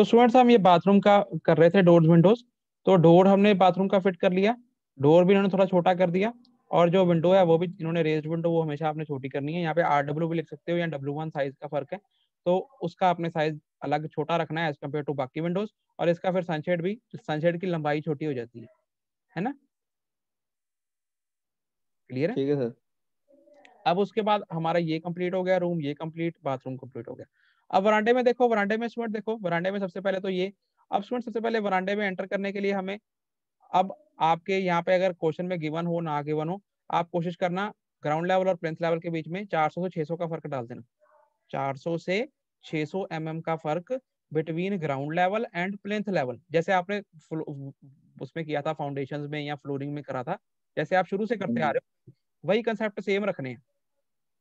तो स्टूडेंट्स हम ये बाथरूम का कर रहे थे डोर्स विंडोज़ तो डोर हमने बाथरूम का फिट कर लिया। डोर भी इन्होंने थोड़ा छोटा कर दिया और जो विंडो है वो भी इन्होंने रेस्ड विंडो वो हमेशा आपने छोटी करनी है। यहाँ पे आर डब्ल्यू भी लिख सकते हो या डब्ल्यू वन साइज़ का फ़र्क है। तो उसका आपने साइज़ अलग छोटा रखना है एज कंपेयर टू बाकी विंडोज़ और इसका फिर सनशेड भी सनशेड की लंबाई छोटी हो जाती है। है ना? क्लियर है? ठीक है सर अब उसके बाद हमारा ये कंप्लीट हो गया रूम ये कंप्लीट बाथरूम कंप्लीट हो गया। अब वरांडे में देखो, वरांडे में स्टूडेंट देखो, वरांडे में सबसे पहले तो ये। अब स्टूडेंट सबसे पहले वरांडे में एंटर करने के लिए हमें, अब आपके यहाँ पे अगर क्वेश्चन में गिवन हो, ना गिवन हो, आप कोशिश करना ग्राउंड लेवल और प्लेंथ लेवल के बीच में 400 से 600 का फ़र्क डाल देना। 400 से 600 mm का फ़र्क between ground level and plinth level जैसे आपने उसमें किया था फाउंडेशन में या फ्लोरिंग में करा था, जैसे आप शुरू से करते आ रहे हो, वही कंसेप्ट सेम रखने हैं।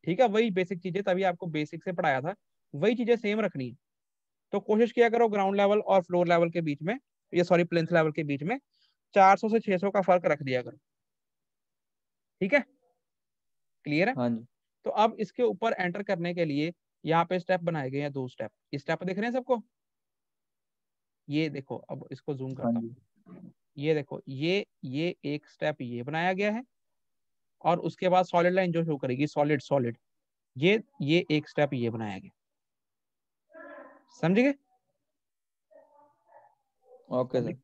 ठीक है, वही बेसिक चीज़ें, तभी आपको बेसिक से पढ़ाया था। वही चीज़ें सेम रखनी। है तो कोशिश किया करो ग्राउंड लेवल और फ्लोर लेवल के बीच में ये सॉरी प्लेंथ लेवल के बीच में 400 से 600 का फ़र्क रख दिया करो। ठीक है? क्लियर है? हाँ जी। तो अब इसके ऊपर एंटर करने के लिए यहाँ पे स्टेप बनाए गए हैं दो स्टेप स्टेप देख रहे हैं सबको? ये देखो अब इसको जूम करता हाँ हूँ। ये देखो ये ये एक स्टेप ये बनाया गया है और उसके बाद सॉलिड लाइन जो शो करेगी सॉलिड सॉलिड ये ये एक स्टेप ये बनाया गया। समझ गए? ओके सर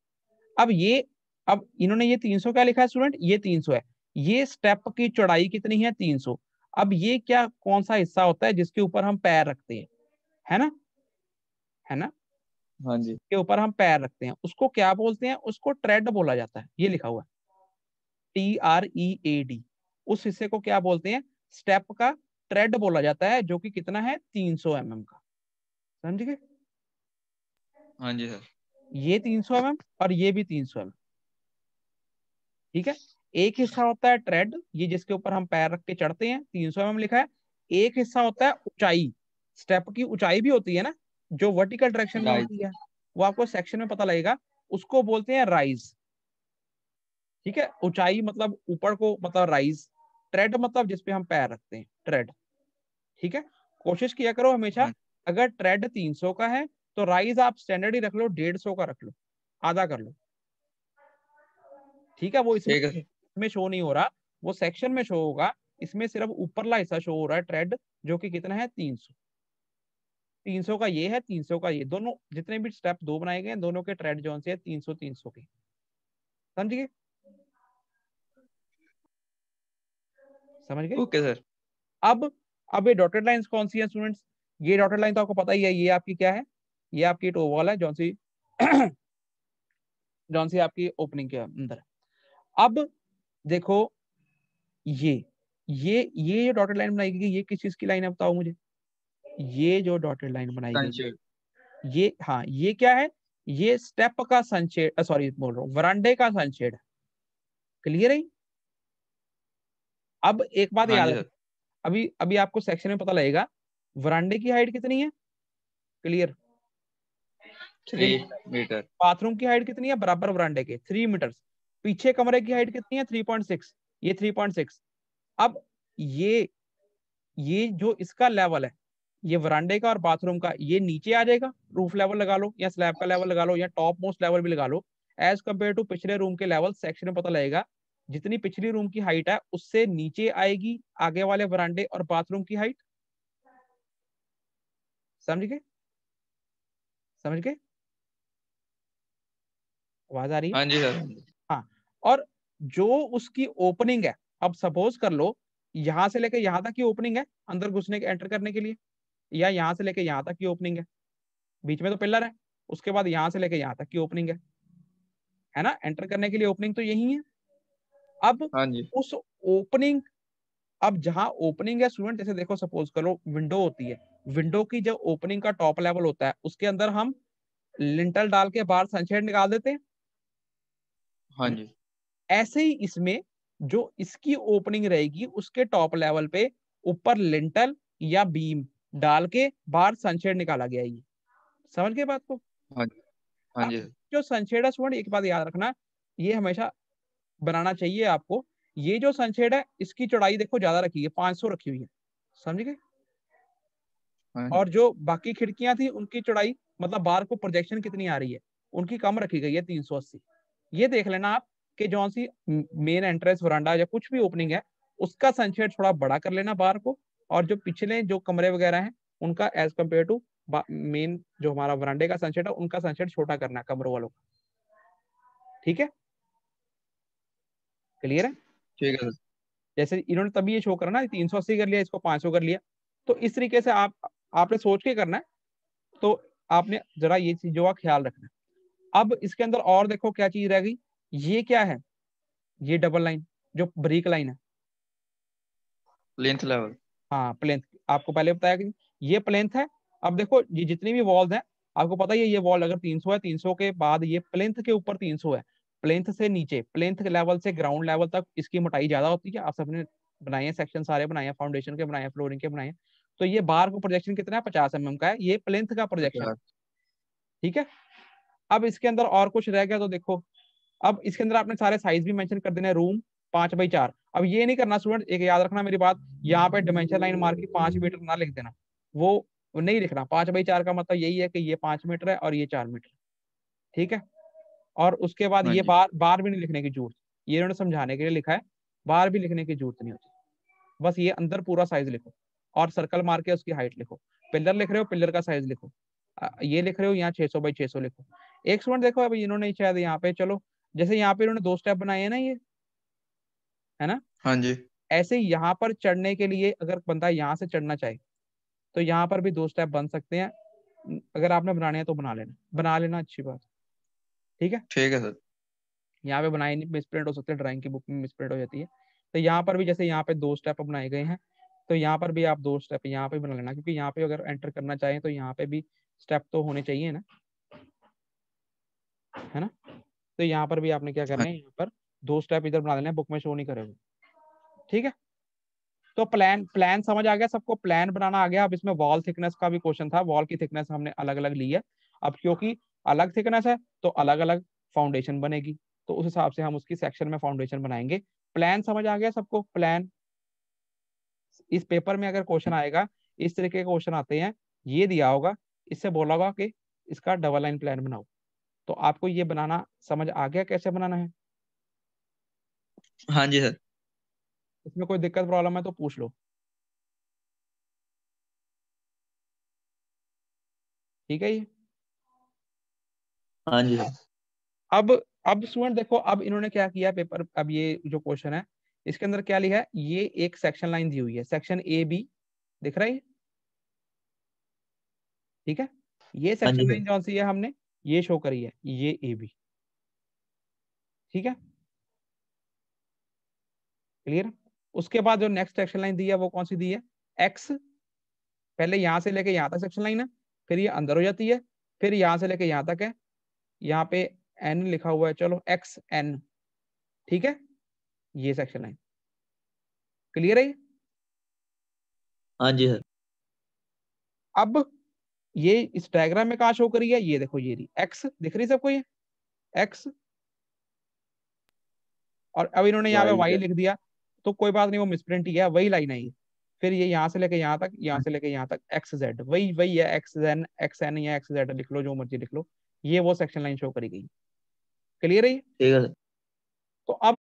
अब ये अब इन्होंने ये 300 क्या लिखा है स्टूडेंट ये 300 है। ये स्टेप की चौड़ाई कितनी है? 300 अब ये क्या कौन सा हिस्सा होता है जिसके ऊपर हम पैर रखते हैं? है ना? है ना? हाँ जी। के ऊपर हम पैर रखते हैं। उसको क्या बोलते हैं? उसको ट्रेड बोला जाता है। ये लिखा हुआ है। T R E A D उस हिस्से को क्या बोलते हैं? स्टेप का ट्रेड बोला जाता है जो कि कितना है? 300 एम mm का। समझ गए? हाँ जी सर। ये 300 एम और ये भी 300 एम ठीक है? एक हिस्सा होता है ट्रेड ये जिसके ऊपर हम पैर रख के चढ़ते हैं 300 एम लिखा है। एक हिस्सा होता है ऊंचाई स्टेप की ऊंचाई भी होती है ना जो वर्टिकल डायरेक्शन में होती है वो आपको सेक्शन में पता लगेगा उसको बोलते हैं राइज ठीक है? ऊंचाई मतलब ऊपर को मतलब राइज ट्रेड मतलब जिसपे हम पैर रखते हैं ट्रेड ठीक है? कोशिश किया करो हमेशा हाँ। अगर ट्रेड 300 का है तो राइज आप स्टैंडर्ड ही रख लो डेढ़ सौ का रख लो आधा कर लो। ठीक है वो इसमें में शो नहीं हो रहा वो सेक्शन में शो होगा इसमें सिर्फ़ ऊपरला हिस्सा शो हो रहा है ट्रेड जो कि कितना है 300 300 का ये है 300 का ये दोनों जितने भी स्टेप दो बनाए गए दोनों के ट्रेड जोन से 300 300 के। समझिए समझ गए? Okay sir. अब अब ये डॉटेड लाइंस कौन सी है स्टूडेंट्स ये डॉटेड लाइन तो आपको पता ही है ये आपकी क्या है? ये आपकी वॉल है जौन सी जौन सी आपकी ओपनिंग के अंदर। अब देखो ये ये ये जो डॉटेड लाइन बनाई गई ये किस चीज़ की लाइन है बताओ मुझे? ये जो डॉटेड लाइन बनाई गई। ये हाँ ये क्या है? ये स्टेप का सनशेड सॉरी बोल रहा हूँ वरांडे का सनशेड क्लियर है? अब एक बात हाँ याद अभी अभी आपको सेक्शन में पता लगेगा वरांडे की हाइट कितनी है? क्लियर थ्री मीटर बाथरूम की हाइट कितनी है? बराबर वरांडे के। थ्री मीटर पीछे कमरे की हाइट कितनी है? थ्री पॉइंट सिक्स ये थ्री पॉइंट सिक्स अब ये ये जो इसका लेवल है ये वरांडे का और बाथरूम का ये नीचे आ जाएगा? रूफ लेवल लगा लो या स्लैब का लेवल लगा लो या टॉप मोस्ट लेवल भी लगा लो। एज कंपेयर टू पिछले रूम के लेवल सेक्शन में पता लगेगा जितनी पिछली रूम की हाइट है उससे नीचे आएगी आगे वाले वरांडे और बाथरूम की हाइट समझ गए? समझ गए? आवाज़ आ रही है? हाँ जी सर। हाँ और जो उसकी ओपनिंग है अब सपोज़ कर लो यहाँ से लेके यहाँ तक की ओपनिंग है अंदर घुसने के एंटर करने के लिए या यहाँ से लेके यहाँ तक की ओपनिंग है। बीच में तो पिलर है उसके बाद यहाँ से लेके यहाँ तक की ओपनिंग है। है ना? एंटर करने के लिए ओपनिंग तो यही है। अब हाँ जी। उस ओपनिंग अब जहाँ ओपनिंग है स्टूडेंट जैसे देखो सपोज़ करो विंडो होती है। विंडो की जो ओपनिंग का टॉप लेवल होता है उसके अंदर हम लिंटल डाल के बाहर सनशेड निकाल देते हैं। हाँ जी। ऐसे ही इसमें जो इसकी ओपनिंग रहेगी उसके टॉप लेवल पे ऊपर लिंटल या बीम डाल के बाहर सनशेड निकाला गया ये। समझ गए बात को? हाँ जी। हाँ जी। जो सनशेड है स्टूडेंट एक बात याद रखना ये हमेशा बनाना चाहिए आपको। ये जो सनशेड है इसकी चौड़ाई देखो ज़्यादा रखी है 500 रखी हुई है। समझ गए? हाँ। और जो बाकी खिड़कियाँ थी उनकी चौड़ाई मतलब बार को प्रोजेक्शन कितनी आ रही है उनकी कम रखी गई है तीन सौ अस्सी। ये देख लेना आप कि जो सी मेन एंट्रेंस वरांडा या कुछ भी ओपनिंग है उसका सनशेड थोड़ा बड़ा कर लेना बार को और जो पिछले जो कमरे वगैरह हैं उनका एज कंपेयर टू मेन जो हमारा वरांडे का सनशेड है उनका सनशेड छोटा करना है कमरों वालों का। ठीक है? क्लियर है? ठीक है जैसे इन्होंने तभी ये शो करा ना तीन सौ अस्सी कर लिया इसको पाँच सौ कर लिया। तो इस तरीके से आप आपने सोच के करना है। तो आपने जरा ये चीज़ों का ख्याल रखना है। अब इसके अंदर और देखो क्या चीज़ रह गई। ये क्या है? ये डबल लाइन जो ब्रिक लाइन है। प्लेंथ लेवल हाँ प्लेंथ आपको पहले बताया कि ये प्लेंथ है। अब देखो ये जितनी भी वॉल्स हैं आपको पता ही है ये वॉल अगर 300 है 300 के बाद ये प्लेंथ के ऊपर 300 है। प्लेंथ से नीचे, प्लेंथ लेवल से ग्राउंड लेवल तक इसकी मोटाई ज़्यादा होती है आप सबने बनाए सेक्शन सारे बनाए फाउंडेशन के बनाए फ्लोरिंग के बनाए तो ये बार को प्रोजेक्शन कितना है? पचास एम का है। ये प्लेंथ का प्रोजेक्शन ठीक है? अब इसके अंदर और कुछ रह गया तो देखो। अब इसके अंदर आपने सारे साइज़ भी मेंशन कर देने रूम पाँच बाई चार। अब ये नहीं करना स्टूडेंट एक याद रखना मेरी बात। यहाँ पे डिमेंशन लाइन मार के पाँच मीटर ना लिख देना। वो नहीं लिखना। पाँच बाई चार का मतलब यही है कि ये पाँच मीटर है और ये चार मीटर ठीक है? और उसके बाद ये हाँ बार बार भी नहीं लिखने की ज़रूरत। ये इन्होंने समझाने के लिए लिखा है बार भी लिखने की ज़रूरत नहीं होती। बस ये अंदर पूरा साइज़ लिखो और सर्कल मार के उसकी हाइट लिखो। पिलर लिख रहे हो पिलर का साइज़ लिखो। ये लिख रहे हो यहाँ छह सौ बाई छह सौ लिखो। एक स्टूडेंट देखो अभी इन्होंने शायद यहाँ पे चलो जैसे यहाँ पे इन्होंने दो स्टेप बनाए हैं ना ये है ना? हाँ जी। ऐसे यहाँ पर चढ़ने के लिए अगर बंदा यहाँ से चढ़ना चाहे तो यहाँ पर भी दो स्टेप बन सकते हैं। अगर आपने बनाने हैं तो बना लेना। बना लेना अच्छी बात। ठीक है? ठीक है सर। यहाँ पे बनाए नहीं मिसप्रिंट हो सकते हैं ड्राइंग की बुक में मिसप्रिंट हो जाती है। तो यहाँ पर भी जैसे यहाँ पे दो स्टेप बनाए गए हैं तो यहाँ पर भी आप दो स्टेप यहाँ पे बना लेना क्योंकि यहाँ पे अगर एंटर करना चाहें तो यहाँ पे भी स्टेप तो होने चाहिए ना। है ना? तो यहाँ पर भी आपने क्या करना है यहाँ पर दो स्टेप इधर बना लेना है बुक में शो नहीं करेगा। ठीक है? तो प्लान प्लान समझ आ गया सबको? प्लान बनाना आ गया। अब इसमें वॉल थिकनेस का भी क्वेश्चन था वॉल की थिकनेस हमने अलग अलग ली है। अब क्योंकि अलग थिकनेस है तो अलग अलग फाउंडेशन बनेगी। तो उस हिसाब से हम उसकी सेक्शन में फाउंडेशन बनाएँगे। प्लान समझ आ गया सबको? प्लान इस पेपर में अगर क्वेश्चन आएगा इस तरीके के क्वेश्चन आते हैं ये दिया होगा इससे बोला होगा कि इसका डबल लाइन प्लान बनाओ। तो आपको ये बनाना समझ आ गया कैसे बनाना है? हाँ जी सर। इसमें कोई दिक्कत प्रॉब्लम है तो पूछ लो। ठीक है ये? हाँ जी। अब अब स्टूडेंट देखो अब इन्होंने क्या किया पेपर अब ये जो क्वेश्चन है इसके अंदर क्या लिखा है? ये एक सेक्शन लाइन दी हुई है सेक्शन ए बी दिख रहा है ठीक है? ये सेक्शन हाँ लाइन कौन सी है हमने? ये शो करी है ये ए बी ठीक है? क्लियर उसके बाद जो नेक्स्ट सेक्शन लाइन दी है वो कौन सी दी है? एक्स पहले यहाँ से लेके यहाँ तक सेक्शन लाइन है फिर ये अंदर हो जाती है फिर यहाँ से लेके यहाँ तक है यहाँ पे एन लिखा हुआ है चलो एक्स एन ठीक है? ये सेक्शन लाइन क्लियर है हाँ जी सर अब ये इस डायग्राम में कहा शो करी है? ये देखो ये रही। एक्स दिख रही सबको ये? एक्स और अब इन्होंने यहाँ पे वाई लिख दिया तो कोई बात नहीं वो मिसप्रिंट ही है वही लाइन है फिर ये यहाँ से लेके यहाँ तक यहाँ से लेके यहाँ तक एक्स जेड वही वही है एक्स एन एक्स एन या एक्स जेड लिख लो जो मर्ज़ी लिख लो। ये वो सेक्शन लाइन शो करी गई। क्लियर है ठीक है। तो अब